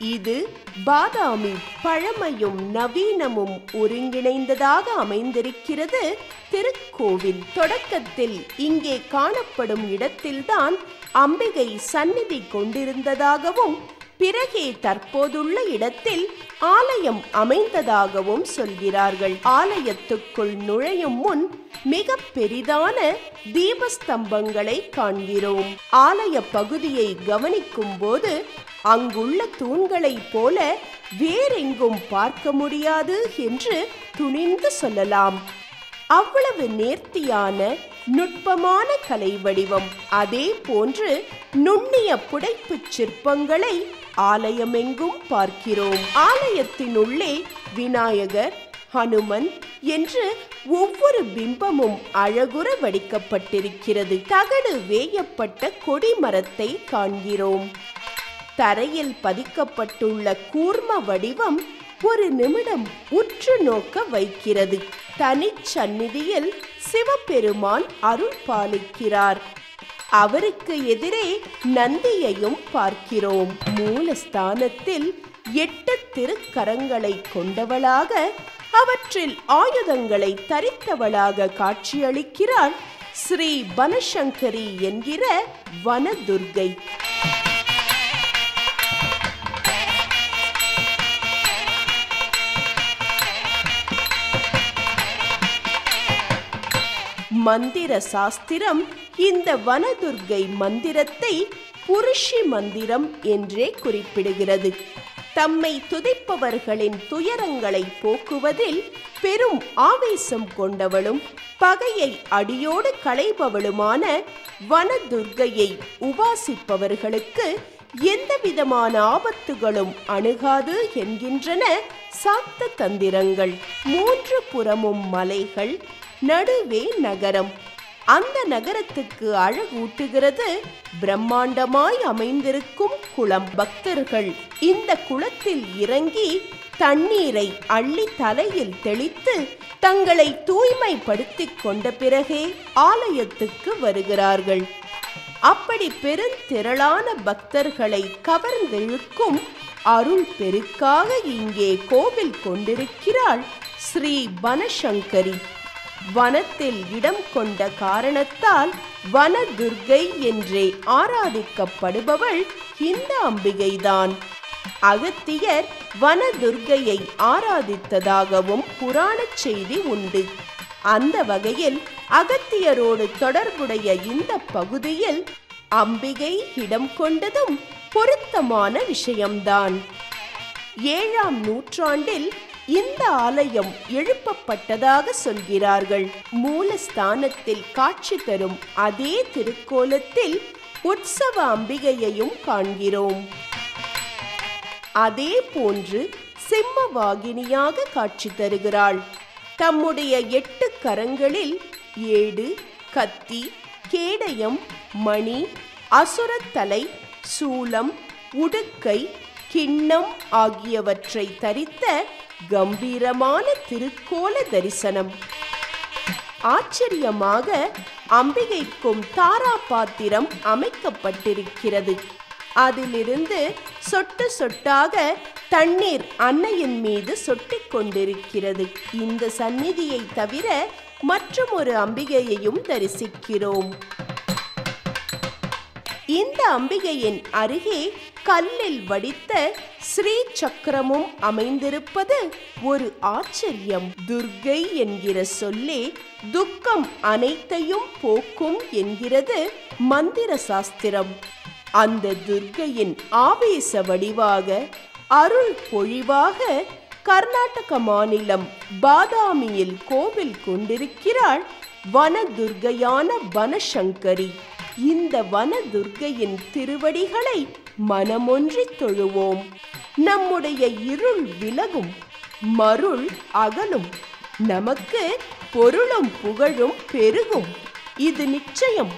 இது பாதாமி பழமையும் நவீனமும் ஒருங்கிணைந்ததாக அமைந்திருக்கிறது. திருக்கோவில் தொடக்கத்தில் இங்கே காணப்படும் இடத்தில்தான் அம்பிகை சந்நிதி கொண்டிருந்ததாகவும் பிறகே தற்போதுள்ள இடத்தில் ஆலயம் அமைந்ததாகவும் சொல்கிறார்கள். ஆலயத்துக்குள் நுழையும் முன் மிக பெரிதான தீபஸ்தம்பங்களை காண்கிறோம். ஆலய பகுதியை கவனிக்கும் போது அங்குள்ள தூண்களைப் போல வேறெங்கும் பார்க்க முடியாது என்று துணிந்து சொல்லலாம். அவ்வளவு நேர்த்தியான நுட்பமான கலை வடிவம். அதே போன்று நுண்ணிய புடைப்புச் சிற்பங்களை ஆலயமெங்கும் பார்க்கிறோம். ஆலயத்தினுள்ளே விநாயகர் ஹனுமன் என்று ஒவ்வொரு பிம்பமும் அழகுற வடிக்கப்பட்டிருக்கிறது. தகடு வேயப்பட்ட கொடிமரத்தை காண்கிறோம். தரையில் பதிக்கப்பட்டுள்ள கூர்ம வடிவம் ஒரு நிமிடம் உற்று நோக்க வைக்கிறது. தனிச்சந்நிதியில் சிவபெருமான் அருள் பாலிக்கிறார். அவருக்கு எதிரே நந்தியையும் பார்க்கிறோம். மூலஸ்தானத்தில் எட்டு திருக்கரங்களை கொண்டவளாக அவற்றில் ஆயுதங்களை தரித்தவளாக காட்சியளிக்கிறாள் ஸ்ரீ வனசங்கரி என்கிற வனதுர்கை. மந்திர சாஸ்திரம் இந்த வனதுர்கை மந்திரத்தை புருஷி மந்திரம் என்றே குறிப்பிடுகிறது. தம்மை துதிப்பவர்களின் துயரங்களை போக்குவதில் பெரும் ஆவேசம் கொண்டவளும் பகையை அடியோடு களைபவளுமான வனதுர்கையை உபாசிப்பவர்களுக்கு எந்த விதமான ஆபத்துகளும் அணுகாது என்கின்றன சாத்த தந்திரங்கள் மூன்று புறமும் மலைகள் நடுவே நகரம். அந்த நகரத்துக்கு அழகூட்டுகிறது பிரம்மாண்டமாய் அமைந்திருக்கும் குளம் பக்தர்கள். இந்த குளத்தில் இறங்கி தண்ணீரை அள்ளி தலையில் தெளித்து தங்களை தூய்மைப்படுத்திக் கொண்ட பிறகே ஆலயத்துக்கு வருகிறார்கள். அப்படி பெருந்திரளான பக்தர்களை கவர்ந்திழுக்கும் அருள் பெருக்காக இங்கே கோவில் கொண்டிருக்கிறாள் ஸ்ரீ வனசங்கரி வனத்தில் இடம் கொண்ட காரணத்தால் வனதுர்கை என்றே ஆராதிக்கப்படுபவள் இந்த அம்பிகைதான். அகத்தியர் வனதுர்கையை ஆராதித்ததாகவும் புராணச் செய்தி உண்டு. அந்த வகையில் அகத்தியரோடு தொடர்புடைய இந்த பகுதியில் அம்பிகை இடம் கொண்டதும் பொருத்தமான விஷயம்தான். ஏழாம் நூற்றாண்டில் இந்த ஆலயம் எழுப்பப்பட்டதாக சொல்கிறார்கள். மூலஸ்தானத்தில் காட்சி தரும் அதே திருக்கோலத்தில் உற்சவ அம்பிகையையும் காண்கிறோம். அதே போன்று சிம்மவாகினியாக காட்சி தருகிறாள். தம்முடைய எட்டு கரங்களில் ஏடு கத்தி கேடயம் மணி அசுரத்தலை சூலம் உடுக்கை கிண்ணம் ஆகியவற்றை தரித்த கம்பீரமான திருக்கோல தரிசனம். ஆச்சரியமாக அம்பிகைக்கும் தாரா பாத்திரம் அமைக்கப்பட்டிருக்கிறது. அதிலிருந்து சொட்டு சொட்டாக தண்ணீர் அன்னையின் மீது சொட்டிக் கொண்டிருக்கிறது. இந்த சந்நிதியை தவிர மற்றும் ஒரு அம்பிகையையும் தரிசிக்கிறோம். இந்த அம்பிகையின் அருகே கல்லில் வடித்த ஸ்ரீ சக்கரமும் அமைந்திருப்பது ஒரு ஆச்சரியம். துர்கை என்கிற சொல்லே துக்கம் அனைத்தையும் போக்கும் என்கிறது மந்திர சாஸ்திரம். அந்த துர்கையின் ஆவேச வடிவாக அருள் பொழிவாக கர்நாடக மாநிலம் பாதாமியில் கோவில் கொண்டிருக்கிறாள் வனதுர்கையான வனசங்கரி. இந்த வனதுர்கையின் திருவடிகளை மனமொன்றி தொழுவோம். நம்முடைய இருள் விலகும் மருள் அகலும் நமக்கு பொருளும் புகழும் பெருகும். இது நிச்சயம்.